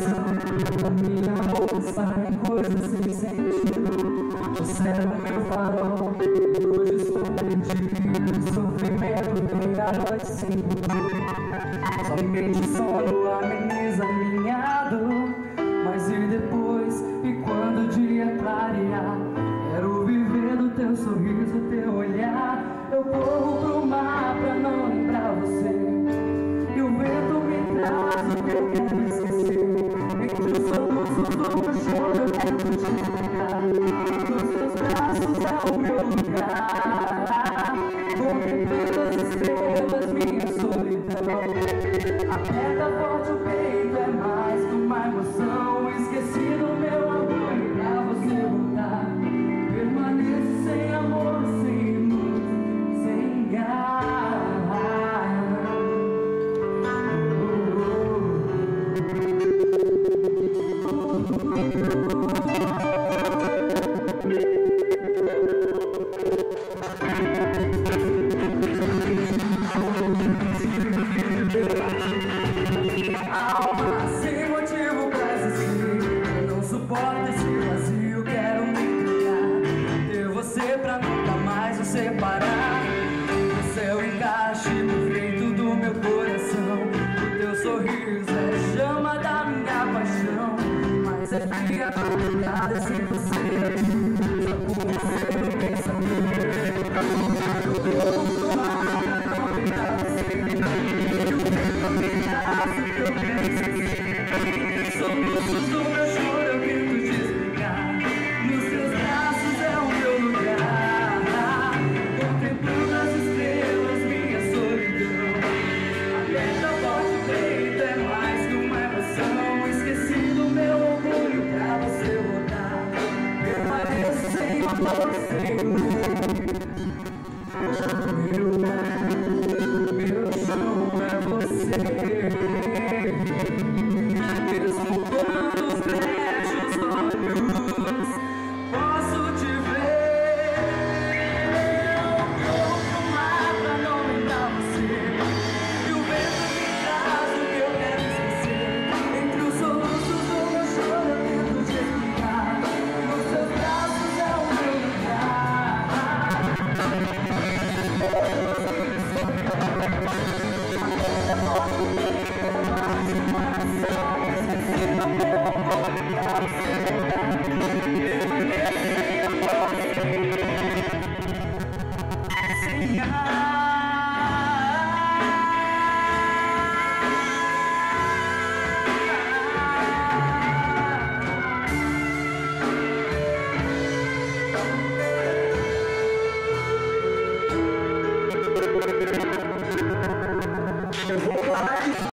coração minha boca saem coisas sem sentido Você era o meu farol hoje estou perdido Sofrimento vem a noite sem luz Somente sono ameniza minha Mas e depois, e quando o dia clarear Quero viver do teu sorriso, teu olhar Eu corro pro mar pra não lembrar você E o vento me traz o que eu quero os soluços vazio, quero me entregar Ter você pra nunca mais nos separar. Você é o encaixe perfeito do meu coração. O teu sorriso é chama da minha paixão. Mas é fria nada sem você Só por você. Eu penso Eu vou tomar, não tem nada sem Soluços do meu choro eu Permaneço sem Thank you.